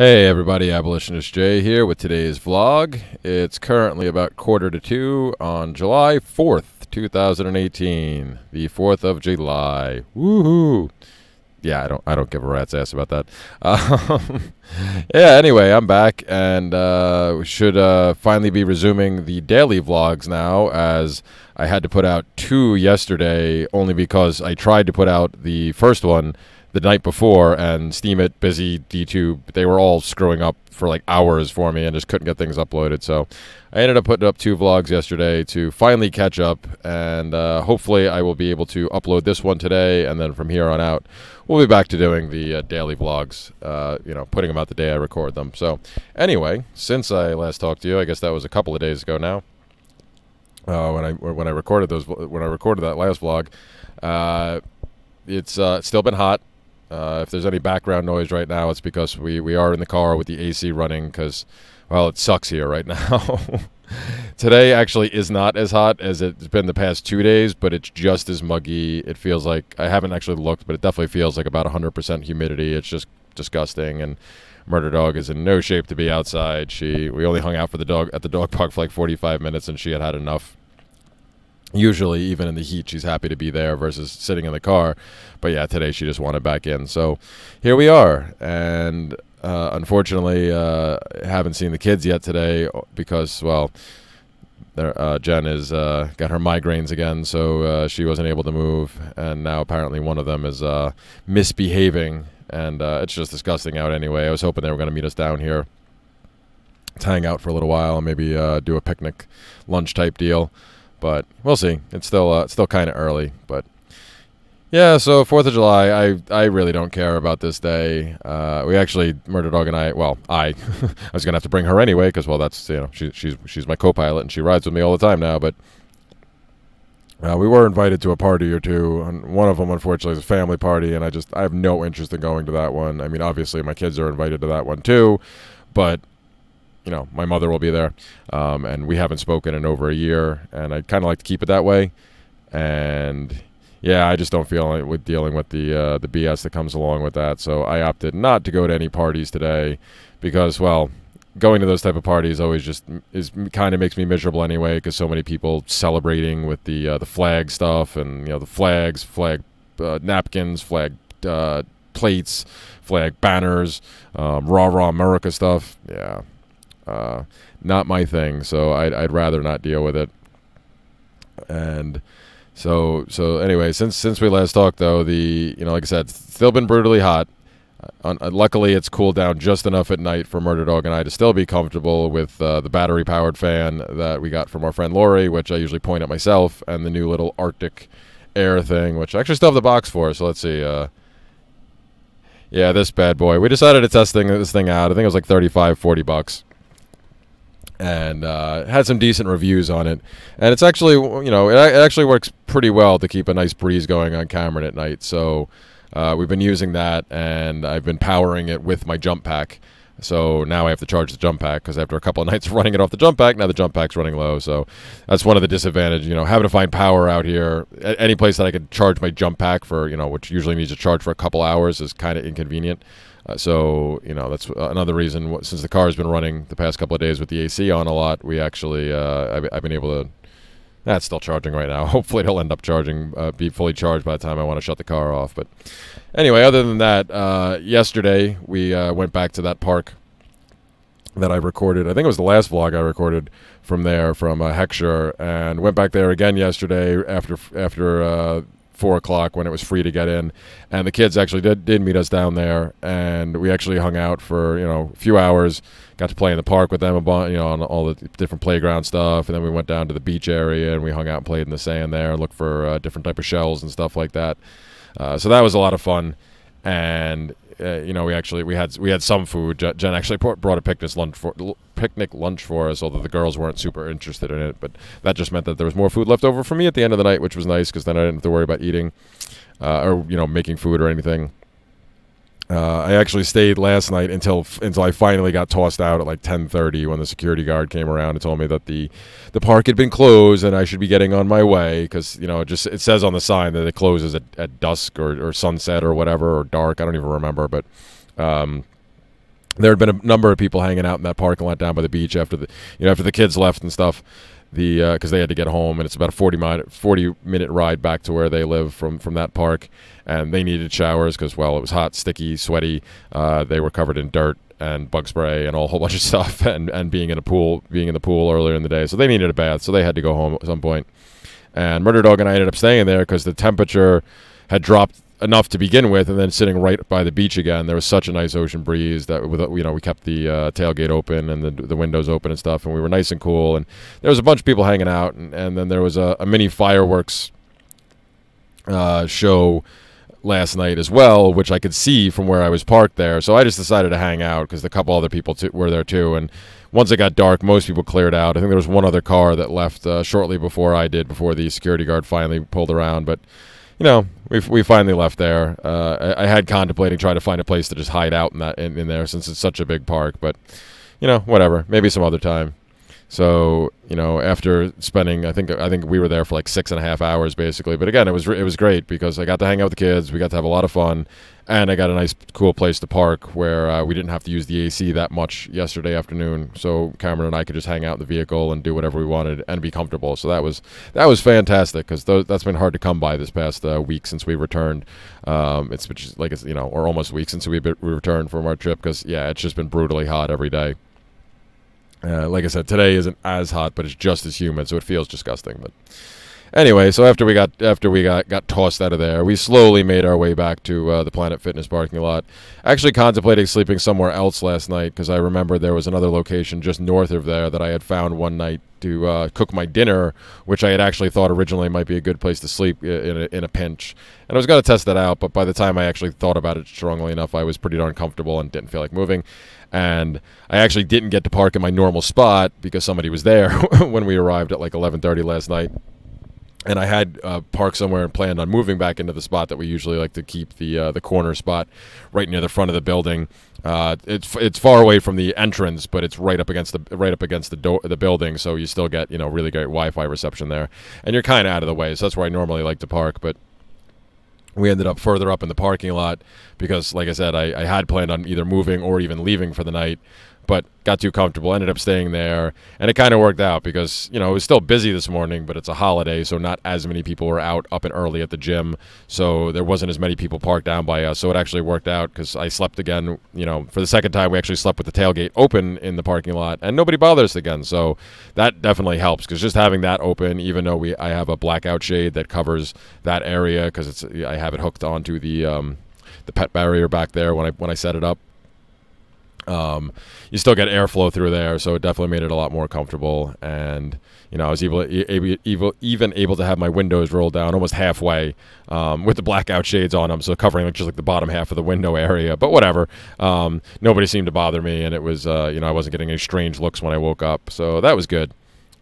Hey everybody, Abolitionist Jay here with today's vlog. It's currently about quarter to two on July 4th, 2018. The 4th of July. Woohoo! Yeah, I don't I don't give a rat's ass about that. Um, yeah, anyway, I'm back and uh, we should uh, finally be resuming the daily vlogs now as I had to put out two yesterday only because I tried to put out the first one the night before and Steemit, Busy, DTube, they were all screwing up for like hours for me and just couldn't get things uploaded. So I ended up putting up two vlogs yesterday to finally catch up and uh, hopefully I will be able to upload this one today and then from here on out we'll be back to doing the uh, daily vlogs, uh, you know, putting them out the day I record them. So anyway, since I last talked to you, I guess that was a couple of days ago now. Uh, when I when I recorded those when I recorded that last vlog, uh, it's uh, still been hot. Uh, if there's any background noise right now, it's because we, we are in the car with the AC running because, well, it sucks here right now. Today actually is not as hot as it's been the past two days, but it's just as muggy. It feels like, I haven't actually looked, but it definitely feels like about 100% humidity. It's just disgusting. And Murder Dog is in no shape to be outside. She We only hung out for the dog at the dog park for like 45 minutes and she had had enough usually even in the heat she's happy to be there versus sitting in the car. But yeah today she just wanted back in. So here we are. And uh, unfortunately uh, haven't seen the kids yet today because well uh, Jen is uh, got her migraines again so uh, she wasn't able to move. And now apparently one of them is uh, misbehaving. And it's just disgusting out anyway. I was hoping they were going to meet us down here to hang out for a little while and maybe do a picnic lunch type deal but we'll see. It's still uh, it's still kind of early, but yeah. So Fourth of July, I I really don't care about this day. Uh, we actually Murder Dog and I. Well, I I was gonna have to bring her anyway because well, that's you know she, she's she's my co-pilot and she rides with me all the time now. But uh, we were invited to a party or two, and one of them, unfortunately, is a family party, and I just I have no interest in going to that one. I mean, obviously, my kids are invited to that one too, but you know, my mother will be there, um, and we haven't spoken in over a year, and I kind of like to keep it that way. And yeah, I just don't feel like with dealing with the uh, the BS that comes along with that. So I opted not to go to any parties today because, well, going to those type of parties always just is kind of makes me miserable anyway because so many people celebrating with the uh, the flag stuff and you know the flags, flag uh, napkins, flag uh, plates, flag banners, um, rah rah America stuff. Yeah, uh, not my thing. So I'd, I'd rather not deal with it. And so so anyway, since since we last talked though, the you know like I said, still been brutally hot. Uh, luckily, it's cooled down just enough at night for Murder Dog and I to still be comfortable with uh, the battery powered fan that we got from our friend Lori, which I usually point at myself, and the new little Arctic Air thing, which I actually still have the box for. So let's see. Uh, yeah, this bad boy. We decided to test thing, this thing out. I think it was like 35, 40 bucks and uh, had some decent reviews on it. And it's actually, you know, it, actually works pretty well to keep a nice breeze going on Cameron at night. So uh, we've been using that, and I've been powering it with my jump pack. So now I have to charge the jump pack because after a couple of nights of running it off the jump pack, now the jump pack's running low. So that's one of the disadvantages, you know, having to find power out here. Any place that I could charge my jump pack for, you know, which usually needs to charge for a couple hours is kind of inconvenient. Uh, so you know that's another reason. Since the car has been running the past couple of days with the AC on a lot, we actually uh, I've, I've, been able to. That's still charging right now. Hopefully, it'll end up charging, uh, be fully charged by the time I want to shut the car off. But anyway, other than that, uh, yesterday we uh, went back to that park that I recorded. I think it was the last vlog I recorded from there from uh, Heckscher, and went back there again yesterday after after four o'clock when it was free to get in, and the kids actually did, did meet us down there, and we actually hung out for you know a few hours. Got to play in the park with them a you know, on all the different playground stuff, and then we went down to the beach area and we hung out and played in the sand there, looked for uh, different type of shells and stuff like that. Uh, so that was a lot of fun, and uh, you know, we actually we had we had some food. Jen actually brought a picnic lunch for picnic lunch for us, although the girls weren't super interested in it. But that just meant that there was more food left over for me at the end of the night, which was nice because then I didn't have to worry about eating uh, or you know making food or anything. Uh, I actually stayed last night until until I finally got tossed out at like 10:30 when the security guard came around and told me that the the park had been closed and I should be getting on my way because you know it just it says on the sign that it closes at, at dusk or, or sunset or whatever or dark I don't even remember but um, there had been a number of people hanging out in that parking lot down by the beach after the you know after the kids left and stuff the because uh, they had to get home and it's about a 40 minute 40 minute ride back to where they live from from that park and they needed showers because well it was hot sticky sweaty uh, they were covered in dirt and bug spray and a whole bunch of stuff and and being in a pool being in the pool earlier in the day. So they needed a bath so they had to go home at some point. And murder dog and i ended up staying there because the temperature had dropped enough to begin with, and then sitting right by the beach again. There was such a nice ocean breeze that with you know we kept the uh, tailgate open and the the windows open and stuff, and we were nice and cool. And there was a bunch of people hanging out, and, and then there was a, a mini fireworks uh, show last night as well, which I could see from where I was parked there. So I just decided to hang out because a couple other people were there too. And once it got dark, most people cleared out. I think there was one other car that left uh, shortly before I did, before the security guard finally pulled around. But you know, we we finally left there. Uh, I, I, had contemplating trying to find a place to just hide out in that in, in there since it's such a big park, but you know, whatever. Maybe some other time. So you know, after spending, I think I think we were there for like six and a half hours basically. But again, it was it was great because I got to hang out with the kids. We got to have a lot of fun, and I got a nice, cool place to park where uh, we didn't have to use the AC that much yesterday afternoon. So Cameron and I could just hang out in the vehicle and do whatever we wanted and be comfortable. So that was that was fantastic because that's been hard to come by this past uh, week since we returned. Um, it's like it's you know, or almost a week since we, we returned from our trip because yeah, it's just been brutally hot every day. Uh, like I said, today isn't as hot, but it's just as humid, so it feels disgusting. But anyway, so after we got after we got got tossed out of there, we slowly made our way back to uh, the Planet Fitness parking lot. Actually, contemplating sleeping somewhere else last night because I remember there was another location just north of there that I had found one night to uh, cook my dinner, which I had actually thought originally might be a good place to sleep in a, in a pinch. And I was going to test that out, but by the time I actually thought about it strongly enough, I was pretty darn comfortable and didn't feel like moving and I actually didn't get to park in my normal spot because somebody was there when we arrived at like 11:30 last night. And I had uh, parked somewhere and planned on moving back into the spot that we usually like to keep the uh, the corner spot, right near the front of the building. Uh, it's it's far away from the entrance, but it's right up against the right up against the door the building, so you still get you know really great Wi-Fi reception there, and you're kind of out of the way. So that's where I normally like to park, but we ended up further up in the parking lot because, like I said, I, I had planned on either moving or even leaving for the night but got too comfortable. Ended up staying there, and it kind of worked out because you know it was still busy this morning, but it's a holiday, so not as many people were out up and early at the gym, so there wasn't as many people parked down by us. So it actually worked out because I slept again. You know, for the second time, we actually slept with the tailgate open in the parking lot, and nobody bothered us again. So that definitely helps because just having that open, even though we I have a blackout shade that covers that area because it's I have it hooked onto the um, the pet barrier back there when I when I set it up um, you still get airflow through there, so it definitely made it a lot more comfortable. And you know, I was able, able, able even able to have my windows rolled down almost halfway um, with the blackout shades on them, so covering like just like the bottom half of the window area. But whatever, um, nobody seemed to bother me, and it was uh, you know I wasn't getting any strange looks when I woke up, so that was good.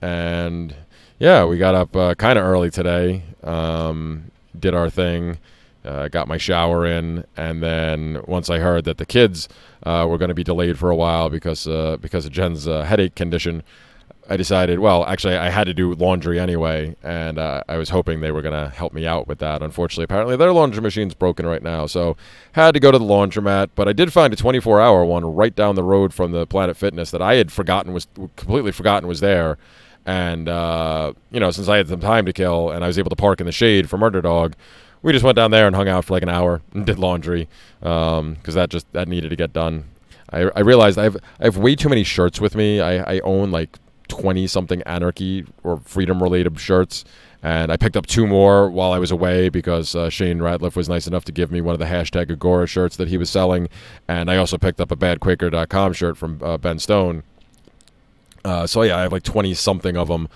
And yeah, we got up uh, kind of early today, um, did our thing. Uh, got my shower in, and then once I heard that the kids uh, were going to be delayed for a while because uh, because of Jen's uh, headache condition, I decided. Well, actually, I had to do laundry anyway, and uh, I was hoping they were going to help me out with that. Unfortunately, apparently their laundry machine's broken right now, so had to go to the laundromat. But I did find a 24-hour one right down the road from the Planet Fitness that I had forgotten was completely forgotten was there. And uh, you know, since I had some time to kill, and I was able to park in the shade for Murder Dog we just went down there and hung out for like an hour and did laundry because um, that just that needed to get done. I, I realized I have I have way too many shirts with me. I, I own like twenty something anarchy or freedom related shirts, and I picked up two more while I was away because uh, Shane Radliff was nice enough to give me one of the hashtag Agora shirts that he was selling, and I also picked up a badquaker.com shirt from uh, Ben Stone. Uh, so yeah, I have like twenty something of them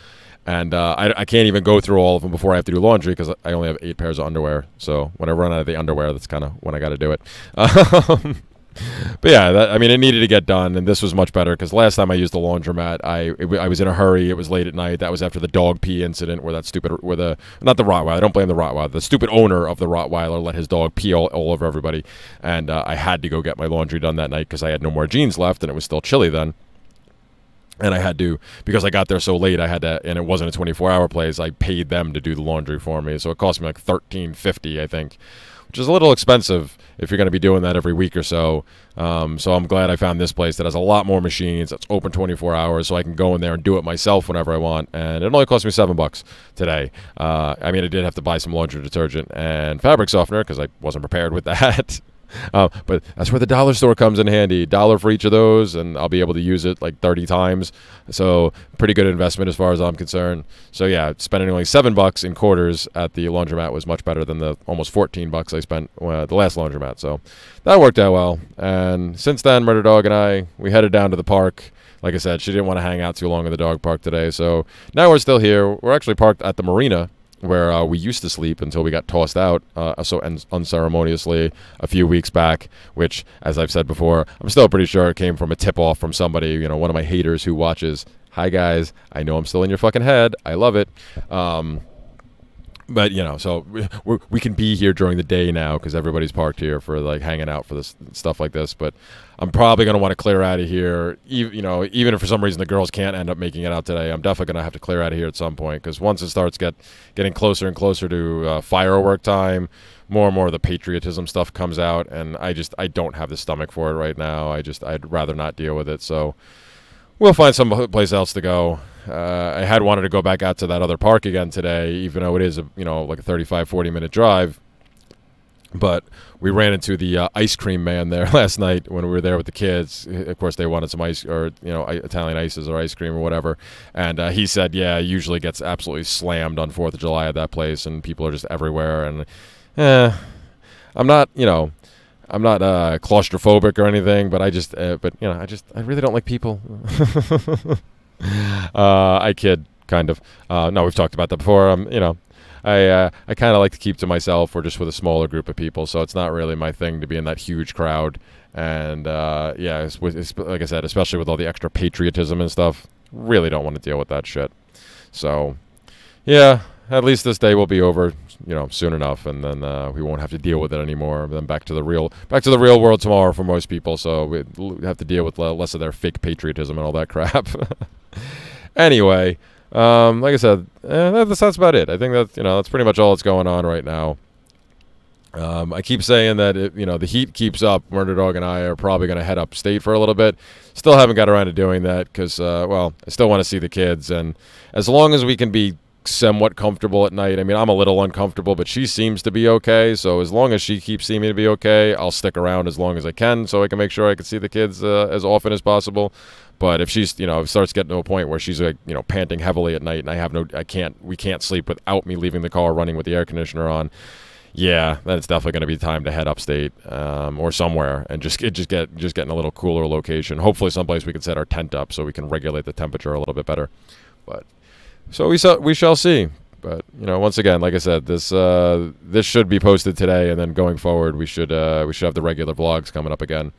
and uh, I, I can't even go through all of them before I have to do laundry because I only have eight pairs of underwear. So when I run out of the underwear, that's kind of when I got to do it. But yeah, that, I mean, it needed to get done, and this was much better because last time I used the laundromat, I it, I was in a hurry. It was late at night. That was after the dog pee incident, where that stupid, where the not the Rottweiler. I don't blame the Rottweiler. The stupid owner of the Rottweiler let his dog pee all, all over everybody, and uh, I had to go get my laundry done that night because I had no more jeans left, and it was still chilly then and I had to because I got there so late. I had to, and it wasn't a 24 hour place. I paid them to do the laundry for me, so it cost me like 13.50, I think, which is a little expensive if you're going to be doing that every week or so. Um, so I'm glad I found this place that has a lot more machines. It's open 24 hours, so I can go in there and do it myself whenever I want. And it only cost me seven bucks today. Uh, I mean, I did have to buy some laundry detergent and fabric softener because I wasn't prepared with that. Uh, but that's where the dollar store comes in handy. Dollar for each of those, and I'll be able to use it like 30 times. So pretty good investment as far as I'm concerned. So yeah, spending only seven bucks in quarters at the laundromat was much better than the almost 14 bucks I spent uh, the last laundromat. So that worked out well. And since then, Murder Dog and I we headed down to the park. Like I said, she didn't want to hang out too long in the dog park today. So now we're still here. We're actually parked at the marina where uh, we used to sleep until we got tossed out uh, so un- unceremoniously a few weeks back. Which, as I've said before, I'm still pretty sure it came from a tip off from somebody, you know, one of my haters who watches. Hi guys, I know I'm still in your fucking head. I love it. Um, but you know, so we, we can be here during the day now because everybody's parked here for like hanging out for this stuff like this. But I'm probably going to want to clear out of here. Even, you know, even if for some reason the girls can't end up making it out today, I'm definitely going to have to clear out of here at some point because once it starts get getting closer and closer to uh, firework time, more and more of the patriotism stuff comes out, and I just I don't have the stomach for it right now. I just I'd rather not deal with it. So we'll find some place else to go. Uh, I had wanted to go back out to that other park again today, even though it is a you know like a 35, 40 minute drive. But we ran into the uh, ice cream man there last night when we were there with the kids. Of course, they wanted some ice or you know Italian ices or ice cream or whatever. And uh, he said, yeah, usually gets absolutely slammed on Fourth of July at that place, and people are just everywhere. And eh, I'm not, you know, I'm not uh, claustrophobic or anything, but I just, uh, but you know, I just, I really don't like people. uh, I kid, kind of. Uh, no, we've talked about that before. Um, you know, I uh, I kind of like to keep to myself or just with a smaller group of people. So it's not really my thing to be in that huge crowd. And uh, yeah, it's, it's, like I said, especially with all the extra patriotism and stuff, really don't want to deal with that shit. So yeah, at least this day will be over, you know, soon enough, and then uh, we won't have to deal with it anymore. Then back to the real, back to the real world tomorrow for most people. So we have to deal with less of their fake patriotism and all that crap. anyway, um, like I said, eh, that's, that's about it. I think that you know that's pretty much all that's going on right now. Um, I keep saying that it, you know the heat keeps up. Murder Dog and I are probably going to head upstate for a little bit. Still haven't got around to doing that because, uh, well, I still want to see the kids, and as long as we can be somewhat comfortable at night. I mean, I'm a little uncomfortable, but she seems to be okay. So as long as she keeps seeming to be okay, I'll stick around as long as I can, so I can make sure I can see the kids uh, as often as possible. But if she's, you know, starts getting to a point where she's like, you know, panting heavily at night, and I have no, I can't, we can't sleep without me leaving the car running with the air conditioner on. Yeah, then it's definitely going to be time to head upstate um, or somewhere and just just get just get in a little cooler location. Hopefully, someplace we can set our tent up so we can regulate the temperature a little bit better. But so we saw, we shall see. But you know, once again, like I said, this uh, this should be posted today, and then going forward, we should uh, we should have the regular vlogs coming up again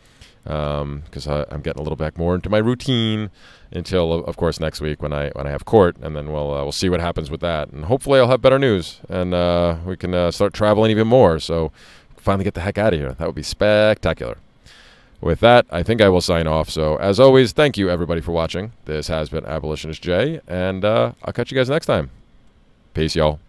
because um, I'm getting a little back more into my routine until, of course, next week when I when I have court, and then we'll uh, we'll see what happens with that, and hopefully I'll have better news, and uh, we can uh, start traveling even more. So finally get the heck out of here. That would be spectacular. With that, I think I will sign off. So, as always, thank you everybody for watching. This has been Abolitionist Jay, and uh, I'll catch you guys next time. Peace, y'all.